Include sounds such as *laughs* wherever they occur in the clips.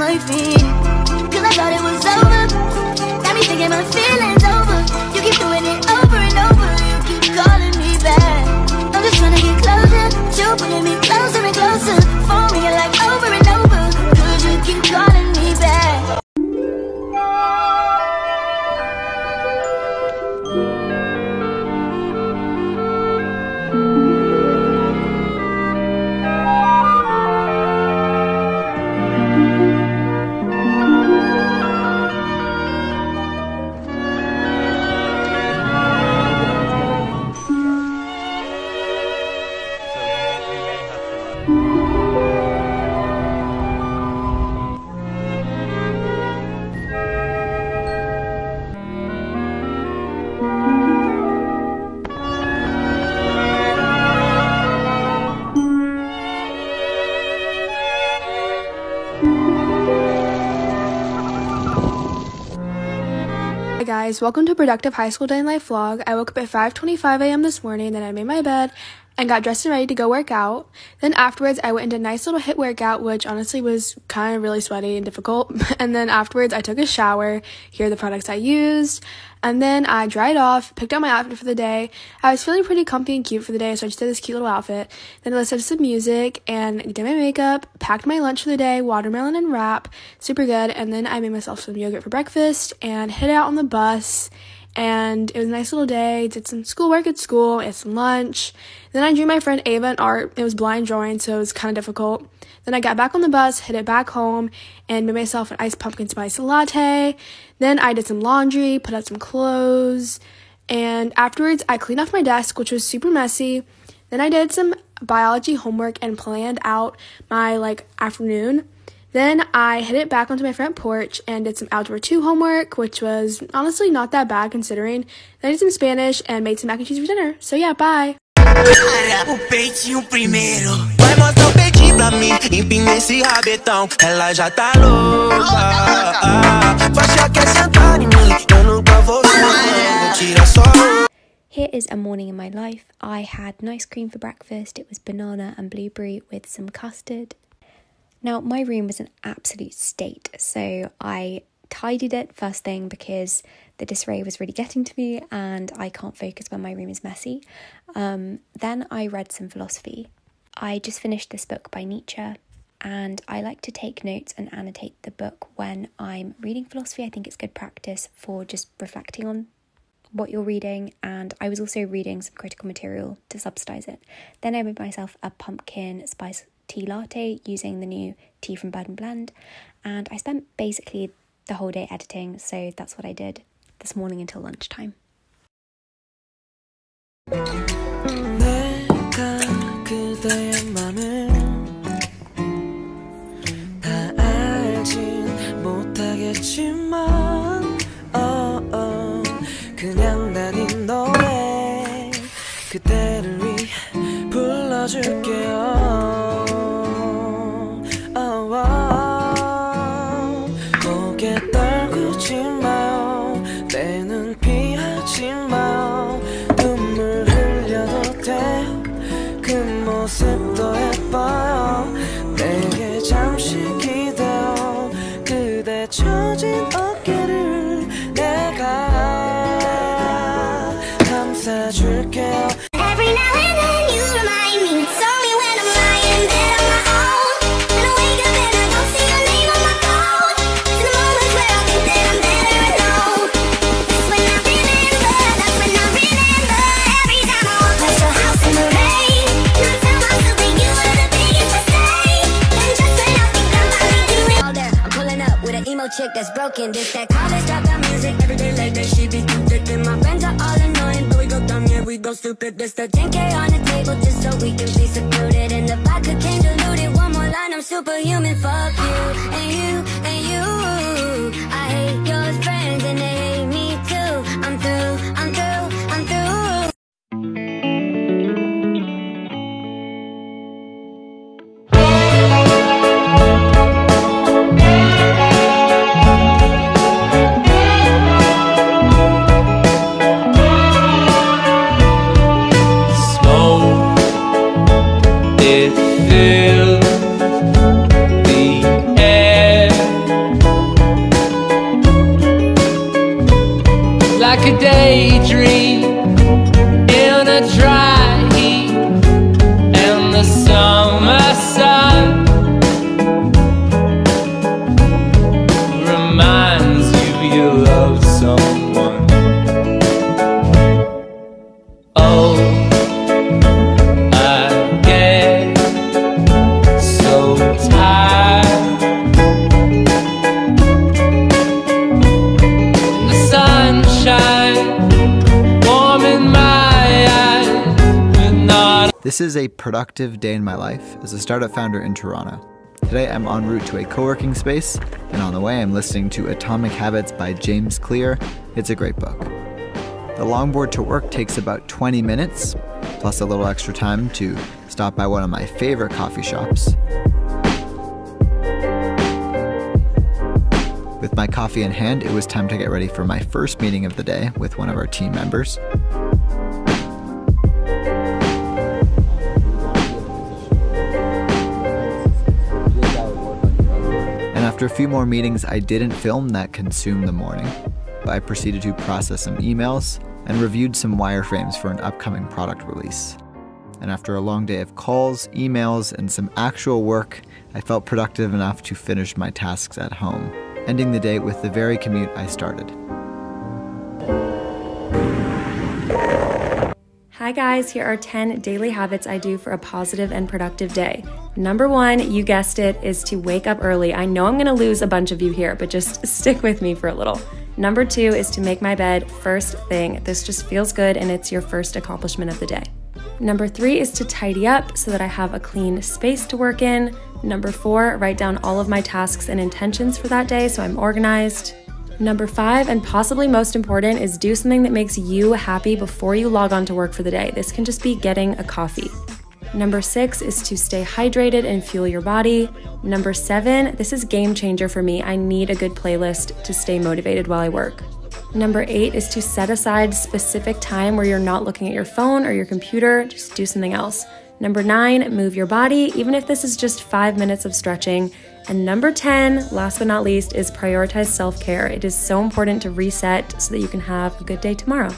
my feet. Cause I thought it was over. Got me thinking my feelings over. You keep doing it over and over. You keep calling me back. I'm just trying to get closer. You pulling me guys, welcome to Productive High School Day in Life vlog. I woke up at 5:25 a.m. this morning, then I made my bed and got dressed and ready to go work out. Then afterwards, I went into a nice little HIIT workout, which honestly was kind of really sweaty and difficult. *laughs* and then afterwards, I took a shower. Here are the products I used. And then I dried off, picked out my outfit for the day. I was feeling pretty comfy and cute for the day, so I just did this cute little outfit. Then I listened to some music and did my makeup, packed my lunch for the day, watermelon and wrap, super good. And then I made myself some yogurt for breakfast and hit out on the bus. And it was a nice little day. Did some schoolwork at school, ate some lunch. Then I drew my friend Ava an art. It was blind drawing, so it was kind of difficult. Then I got back on the bus, hit it back home, and made myself an iced pumpkin spice latte. Then I did some laundry, put out some clothes, and afterwards I cleaned off my desk, which was super messy. Then I did some biology homework and planned out my like afternoon. Then I hit it back onto my front porch and did some Algebra 2 homework, which was honestly not that bad considering. Then I did some Spanish and made some mac and cheese for dinner. So yeah, bye. Para o peitinho primeiro. Vai mostrar o peitinho pra mim. Empina esse rabetão. Ela já tá louca. Ah, quer sentar em mim. Eu nunca vou. Vou tirar só. Here is a morning in my life. I had nice cream for breakfast. It was banana and blueberry with some custard. Now, my room was an absolute state, so I tidied it first thing because the disarray was really getting to me and I can't focus when my room is messy. Um, then I read some philosophy. I just finished this book by Nietzsche and I like to take notes and annotate the book when I'm reading philosophy. I think it's good practice for just reflecting on what you're reading, and I was also reading some critical material to subsidize it. Then I made myself a pumpkin spice tea latte using the new tea from Bird and Blend, and I spent basically the whole day editing, so that's what I did this morning until lunchtime. 내가 그대의 맘을 다 알진 못하겠지만 어, 어, 그냥 난 이 노래 그대를 위해 불러줄게 Broken. This that college dropout music. Every day late that she be. And my friends are all annoying, but we go dumb, yeah, we go stupid. This the 10K on the table just so we can be secluded. And the vodka came diluted. One more line, I'm superhuman. Fuck you and you and you. Like a daydream This is a productive day in my life as a startup founder in Toronto. Today I'm en route to a co working space, and on the way I'm listening to Atomic Habits by James Clear. It's a great book. The longboard to work takes about 20 minutes, plus a little extra time to stop by one of my favorite coffee shops. With my coffee in hand, it was time to get ready for my first meeting of the day with one of our team members. After a few more meetings, I didn't film that consumed the morning. But I proceeded to process some emails and reviewed some wireframes for an upcoming product release. And after a long day of calls, emails, and some actual work, I felt productive enough to finish my tasks at home, ending the day with the very commute I started. Hi guys, here are 10 daily habits I do for a positive and productive day. Number one, you guessed it, is to wake up early. I know I'm gonna lose a bunch of you here, but just *laughs* stick with me for a little. Number two is to make my bed first thing. This just feels good and it's your first accomplishment of the day. Number three is to tidy up so that I have a clean space to work in. Number four, write down all of my tasks and intentions for that day so I'm organized. Number five, and possibly most important, is do something that makes you happy before you log on to work for the day. This can just be getting a coffee. Number six is to stay hydrated and fuel your body. Number seven, this is game changer for me. I need a good playlist to stay motivated while I work. Number eight is to set aside specific time where you're not looking at your phone or your computer, just do something else. Number nine, move your body, even if this is just five minutes of stretching. And number 10, last but not least, is prioritize self care. It is so important to reset so that you can have a good day tomorrow.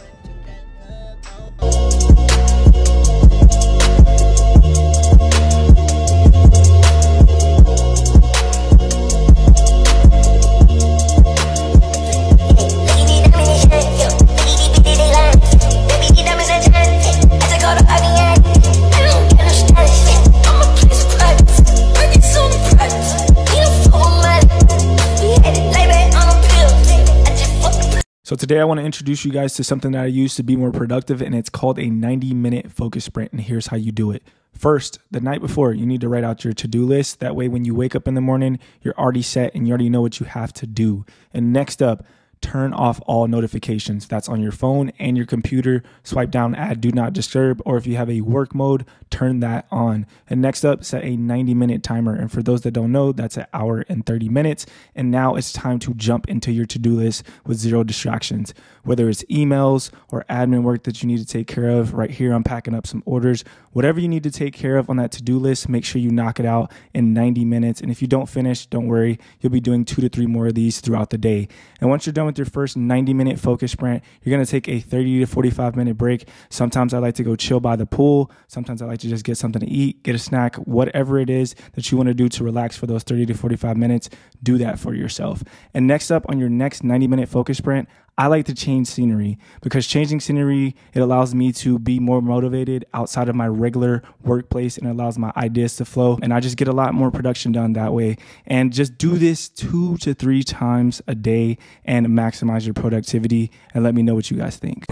Today I want to introduce you guys to something that I use to be more productive and it's called a 90 minute focus sprint and here's how you do it. First, the night before, you need to write out your to-do list. That way when you wake up in the morning, you're already set and you already know what you have to do. And next up, turn off all notifications. That's on your phone and your computer. Swipe down add do not disturb, or if you have a work mode, turn that on. And next up, set a 90 minute timer. And for those that don't know, that's an hour and 30 minutes. And now it's time to jump into your to do list with zero distractions. Whether it's emails or admin work that you need to take care of, right here, I'm packing up some orders. Whatever you need to take care of on that to do list, make sure you knock it out in 90 minutes. And if you don't finish, don't worry, you'll be doing two to three more of these throughout the day. And once you're done with your first 90 minute focus sprint, you're gonna take a 30 to 45 minute break. Sometimes I like to go chill by the pool. Sometimes I like to just get something to eat, get a snack, whatever it is that you wanna do to relax for those 30 to 45 minutes, do that for yourself. And next up on your next 90 minute focus sprint, I like to change scenery because changing scenery, it allows me to be more motivated outside of my regular workplace and allows my ideas to flow. And I just get a lot more production done that way. And just do this two to three times a day and maximize your productivity. And let me know what you guys think.